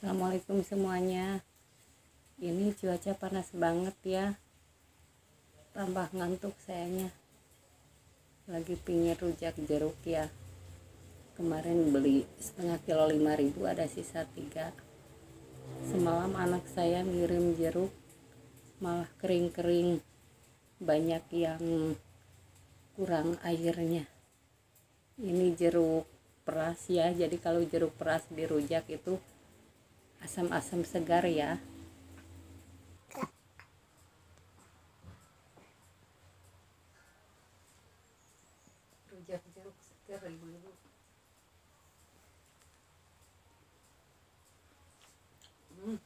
Assalamualaikum semuanya. Ini cuaca panas banget ya. Tambah ngantuk sayanya. Lagi pingin rujak jeruk ya. Kemarin beli setengah kilo 5000 ada sisa tiga. Semalam anak saya ngirim jeruk malah kering-kering. Banyak yang kurang airnya. Ini jeruk peras ya. Jadi kalau jeruk peras dirujak itu asam-asam segar ya. Rujak jeruk segar ibu-ibu hmm.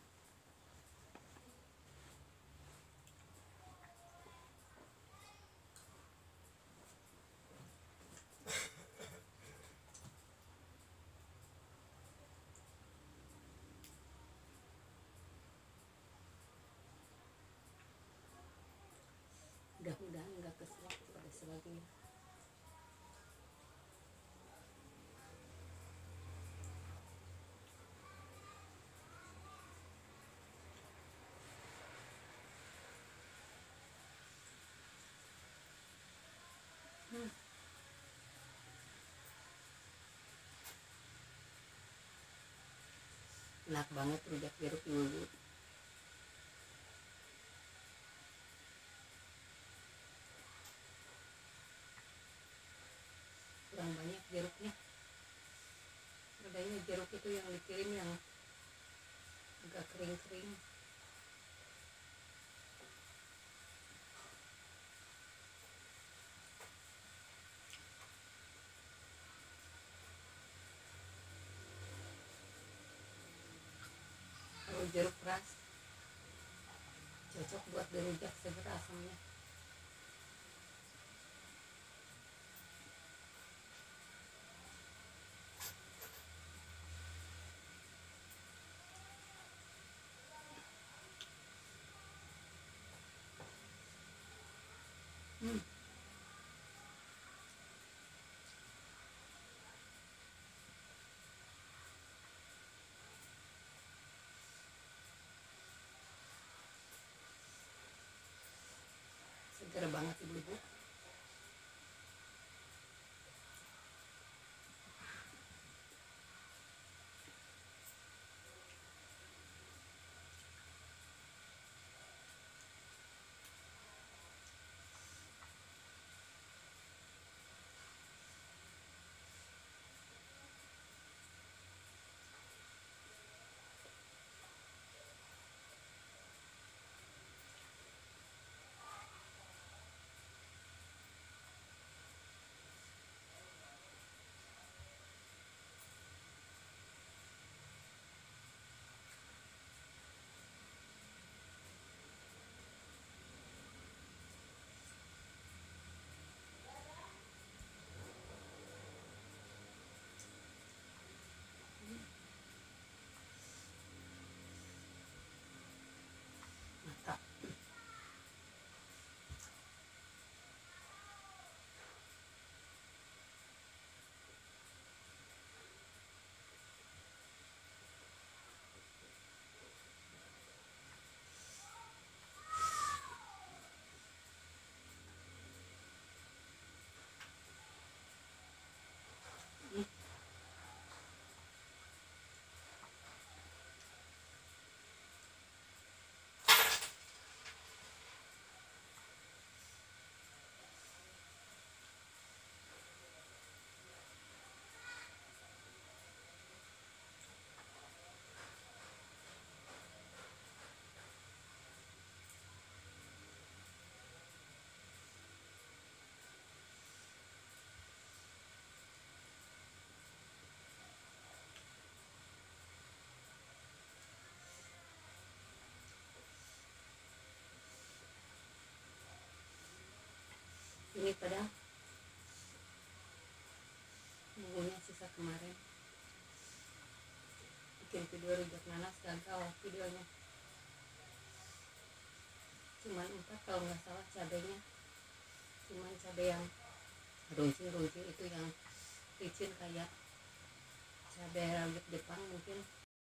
mudah-mudahan nggak keselak pada sebagainya hmm. enak banget rujak jeruk ibu kurang banyak jeruknya adanya jeruk itu yang dikirim yang agak kering-kering. Jeruk keras cocok buat dirujak segera asamnya ini pada bumbunya sisa kemarin. Bikin video rujak nanas gagal videonya. Cuman empat kalau nggak salah cabenya cuman cabai yang runcing runcing itu yang licin kayak cabai rawit Jepang mungkin